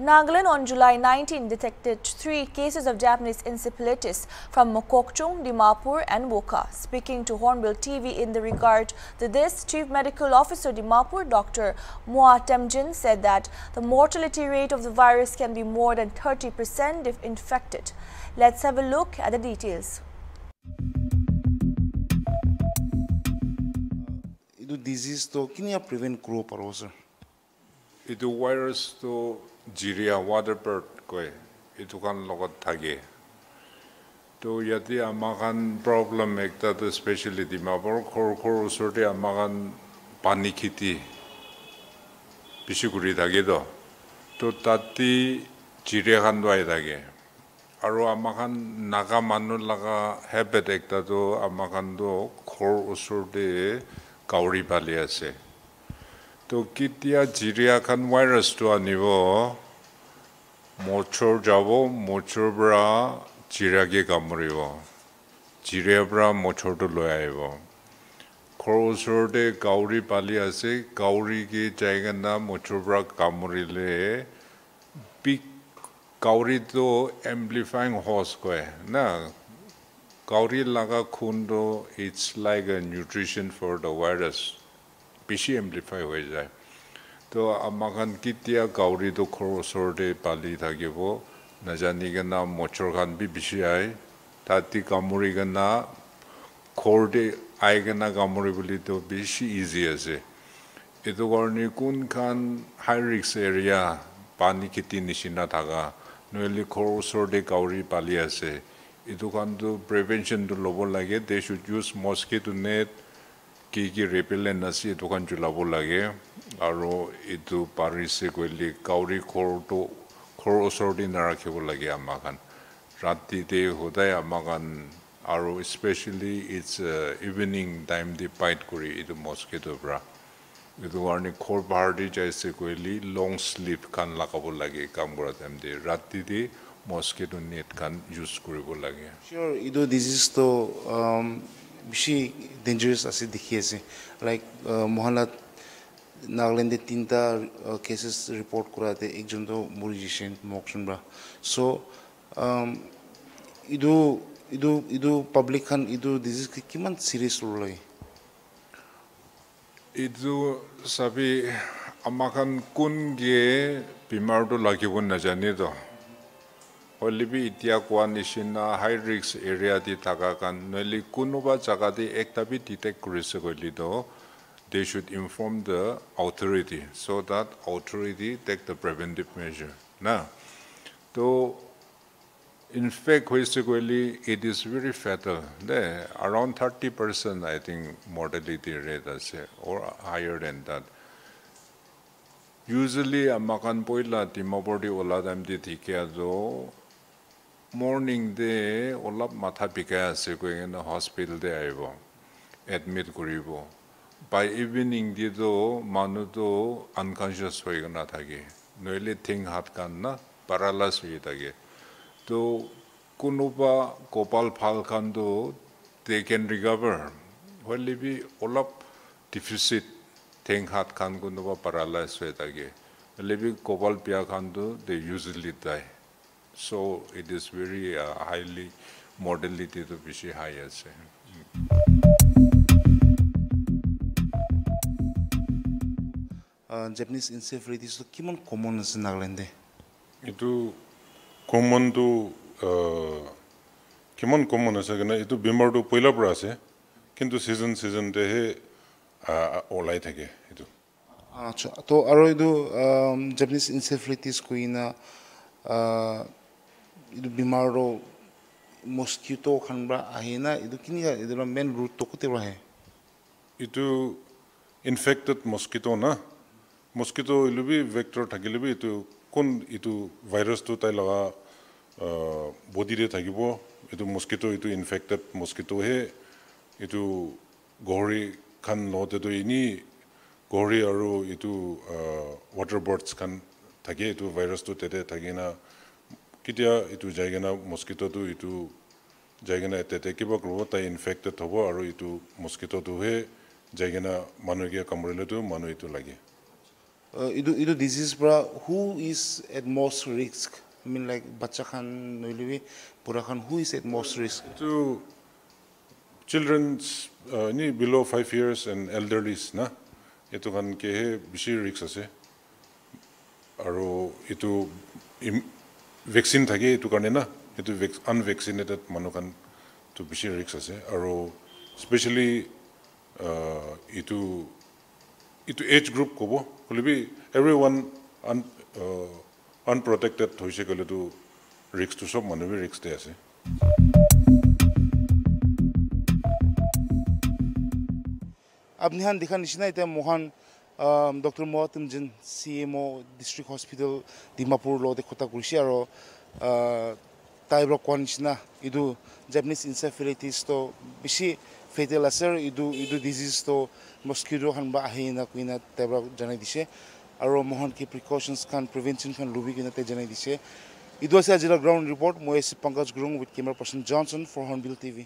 Nagaland on July 19 detected three cases of Japanese encephalitis from Mokokchung, Dimapur and Woka. Speaking to Hornbill TV in the regard to this, Chief Medical Officer Dimapur, Dr. Moa Temjin said that the mortality rate of the virus can be more than 30% if infected. Let's have a look at the details. disease disease ತೋ ಕಿನಿಯ prevent it ಪರೋಸರ್ ಇದು জিৰিয়া water bird কয় এইটো কাৰণ লগত থাকে তো ইয়াতে আমাৰ কাৰণ প্ৰব্লেম একটাতো স্পেচিয়েলি ডিমাপুৰ সৰু সৰু ওচৰতে আমাৰ কাৰণ পানী খেতি বেছি কৰি থাকেতো তো তাতে জিৰিয়াখানটো আহি থাকে আৰু আমাৰ খান নাগা মানুহ লগা হেবিট একটাতো আমাৰ খানটো ঘৰৰ ওচৰতে কাউৰী পালি আছে to kitia jiria kan virus to anibo mochor jabo mochor bra jiria ge kamribo jiria bra mochor to loyaibo korosor de gauri pali ase gauri ge jaiga na mochor bra kamrile big gauri to amplifying horse ko na gauri laga khundo it's like a nutrition for the virus. বেছি amplify হৈ যায় তো আমাক কেতিয়া কাউৰীটো ঘৰৰ ওচৰতে পালি থাকিব নাজানি কিনে মচৰ খান বি বেছি আহে তাতে কামুৰি কিনে ঘৰতে আহি কিনে কামুৰি বুলিতো বেছি ইজি আছে এইটো কাৰণে কোনখন হাই ৰিক্স এৰিয়া পানী খেতি নিচিনা থকা নহ'লে ঘৰৰ ওচৰতে কাউৰী পালি আছে এইটো কাৰণটো প্ৰিভেনশ্যনটো ল'ব লাগে they should use mosquito net কি কি ৰেপেলেণ্ট আছে এইটো কাৰণ জ্বলাব লাগে আৰু এইটো পাৰিছে কৰিলে কাউৰী ঘৰটো ঘৰৰ ওচৰতে নাৰাখিব লাগে খান ৰাতিতে সদায় খান আৰু specially it's evening time the fight কৰি এইটো মস্কিটোৰ পৰা এইটো কাৰণে ঘৰ পাহাৰতে যাইছে কৰিলে লং শ্লিভ খান লগাব লাগে কাম কৰা টাইম দি ৰাতিতে মস্কিটো নেট খান ইউজ কৰিব লাগে এইটো ডিজিজটো বেছি ডেঞ্জাৰাছ আছে দেখি আছে লাইক মহানাত নাগালেণ্ডে তিনিটা কেচেছ ৰিপৰ্ট কৰাতে একজনটো মৰি গৈছে মকচোন পৰা চ' এইটো এইটো এইটো পাব্লিক খান এইটো ডিজিজকে কিমান চিৰিয়াছ ল'ব লাগে এইটো চাবি আমাক কোন গিয়ে বেমাৰটো লাগিব নাজানেতো হ'লে বি এতিয়া কোৱা নিচিনা হাই ৰিক্স এৰিয়া দি থকা কাৰণ নহ'লে কোনোবা জেগাতে একটা বি ডিটেক্ট কৰিছে কৰিলেতো they should inform the authority so' that authority take the preventive measure না তো ইনফেক্ট হৈছে কৰিলে it is very fatal they around thirty percent I think mortality rate আছে or higher than that usually আমাক পইলা ডিমাপুৰ দি ওলা টাইম দি ঠিকে morning দে অলপ মাথা বিষাই আছে কৈ কিনে হস্পিটেলতে আহিব এডমিট কৰিব বাই ইভিনিং দিতো মানুহটো আনকনচিয়াছ হৈ নাথাকে নহ'লে ঠেং হাত কাণ না পেৰালাইজ হৈ থাকে তো কোনোবা কপাল ভাল খানটো দে কেন ৰিকভাৰ হ'লে বি অলপ ডিফিচিট ঠেং হাত খান কোনোবা পেৰালাইজ হৈ থাকে হ'লে বি কপাল পিয়া খানটো they usually die so' it is very highly মৰ্টেলিটিটো বেছি হাই আছে জেপানিজ ইনচেফ্লাইটিছটো কিমান কমন আছে নাগালেণ্ডে এইটো কমনটো কিমান কমন আছে কাৰণে এইটো বেমাৰটো পইলাৰ পৰা আছে কিন্তু ছিজন ছিজনতেহে ওলাই থাকে এইটো আচ্ছা তো আৰু এইটো জেপানিজ ইনচেফ্লাইটিছ কৰি এইটো বেমাৰটো মস্কিটো খান পৰা আহে না এইটো কিনি এইটো মেইন ৰুটটো আহে এইটো ইনফেক্টেড মস্কিটো না মস্কিটো হ'লে ভেক্টৰ থাকিলে বি এইটো কোন এইটো ভাইৰাছটো তাই লগা বডিতে থাকিব এইটো মস্কিটো এইটো ইনফেক্টেড মস্কিটোহে এইটো গহৰি খান লওঁতেতো এনেই গহৰি আৰু এইটো ৱাটাৰ বাৰ্ডছ খান থাকে এইটো ভাইৰাছটো তাতে থাকি না কেতিয়া এইটো যাই কিনে মস্কিটোটো এইটো যাই কিনে তাতে কিবা কৰিব তাই ইনফেক্টেড হ'ব আৰু এইটো মস্কিটোটোহে যাই কিনে মানুহকে কামুৰিলেতো মানুহ এইটো লাগে। এইটো এইটো ডিজিজ পৰা who is at most risk I mean like বাচ্চা খান নইলিবি বুঢ়া খান who is at most risk এইটো চিলড্ৰেনছ এনে below' five years and elderlies না? এইটো কাৰণকেহে বেছি ৰিক্স আছে। আৰু এইটো ভেকচিন থাকে এইটো কাৰণে না এইটো আনভেকচিনেটেড মানুহখানটো বেছি ৰিক্স আছে আৰু স্পেচিয়েলি এইটো এইটো এজ গ্ৰুপ ক'ব হ'লেবি এভৰি ওৱান আন আনপ্ৰটেক্টেড হৈছে গ'লেতো ৰিক্সটো চব মানুহবোৰে ৰিক্সতে আছে আপুনি হান দেখা নিচিনা এতিয়া মহান doctor মহাতিমজন C M O' district hospital Dimapur লগতে কথা কৰিছে আৰু তাইবোৰক কোৱা নিচিনা এইটো জেপানিজ ইনচেফেলাইটিছটো বেছি ফেটেল আছে আৰু এইটো এইটো ডিজিজটো মস্কিটো খান বা আহি না কুইনা তাইবোৰক জনাই দিছে আৰু মহান কি প্ৰিকশ্যনছ খান প্ৰিভেনশ্যন খান লবি কিনে তাই জনাই দিছে এইটো আছে আজিৰ গ্ৰাউণ্ড ৰিপৰ্ট মই আছোঁ Pankaj Gurung with camera person Johnson for Hornbill TV